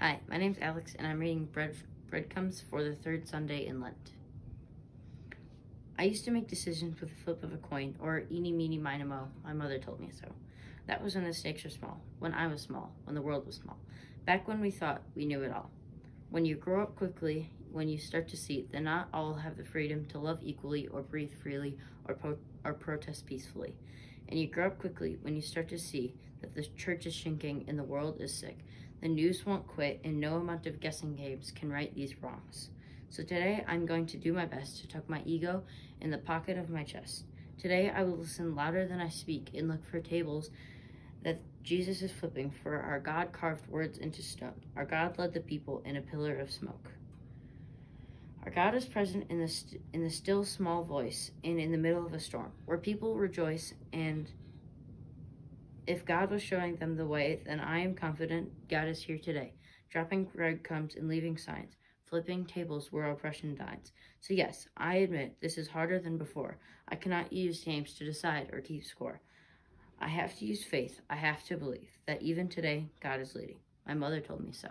Hi, my name's Alex, and I'm reading Bread Breadcrumbs for the third Sunday in Lent. I used to make decisions with the flip of a coin, or eeny, meeny, miny, mo. My mother told me so. That was when the stakes were small, when I was small, when the world was small. Back when we thought we knew it all. When you grow up quickly, when you start to see that not all have the freedom to love equally, or breathe freely, or, po- or protest peacefully. And you grow up quickly when you start to see that the church is shrinking and the world is sick. The news won't quit, and no amount of guessing games can right these wrongs. So today I'm going to do my best to tuck my ego in the pocket of my chest. Today I will listen louder than I speak and look for tables that Jesus is flipping, for our God carved words into stone. Our God led the people in a pillar of smoke. Our God is present in the in the still small voice and in the middle of a storm, where people rejoice. And if God was showing them the way, then I am confident God is here today, dropping breadcrumbs and leaving signs, flipping tables where oppression dines. So yes, I admit this is harder than before. I cannot use games to decide or keep score. I have to use faith. I have to believe that even today God is leading. My mother told me so.